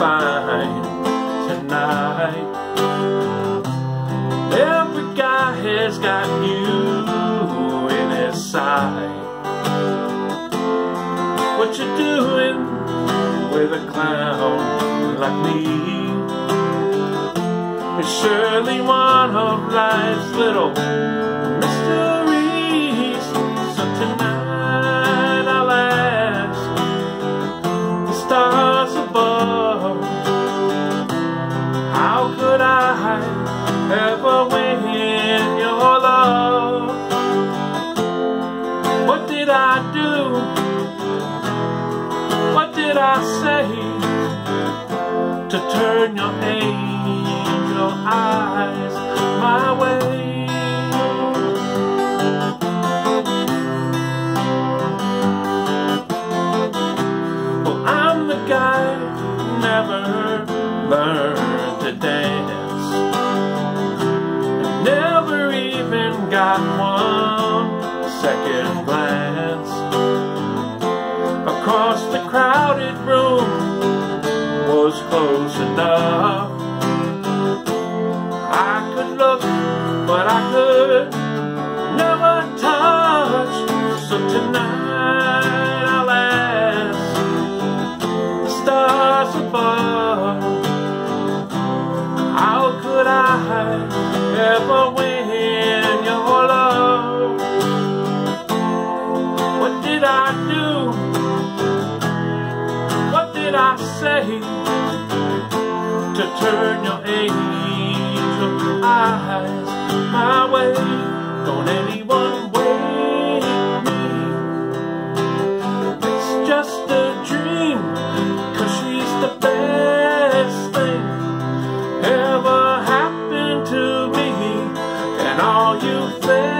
find tonight. Every guy has got you in his sight. What you doing with a clown like me? It's surely one of life's little to turn your angel eyes my way? Well, I'm the guy who never learned to dance. Enough. I could look, but I could never touch. So tonight I'll ask the stars above, how could I ever win your love? What did I do? What did I say eyes my way? Don't anyone wake me. It's just a dream, cause she's the best thing ever happened to me. And all you fellows,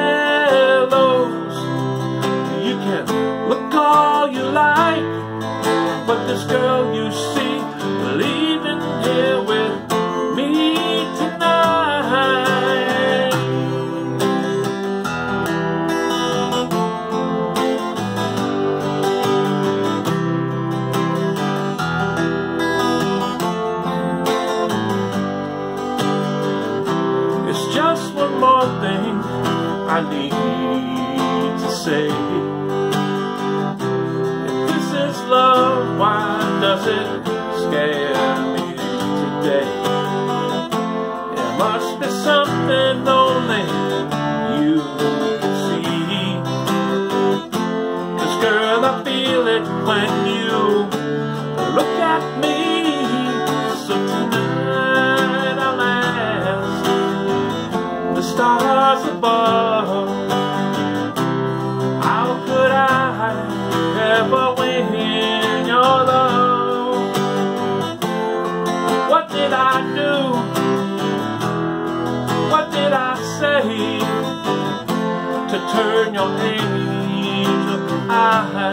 I need to say. If this is love, why does it scare me today? It must be something only you can see. Cause girl, I feel it when you look at me. Stars above. Ever win your love? What did I do? What did I say to turn your angel eyes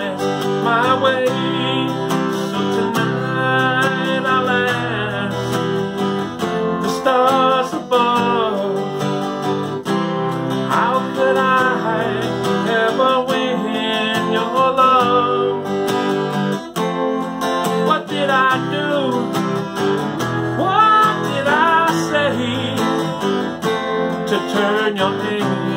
to turn your angel